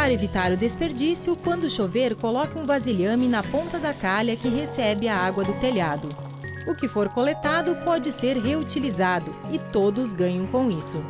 Para evitar o desperdício, quando chover, coloque um vasilhame na ponta da calha que recebe a água do telhado. O que for coletado pode ser reutilizado e todos ganham com isso.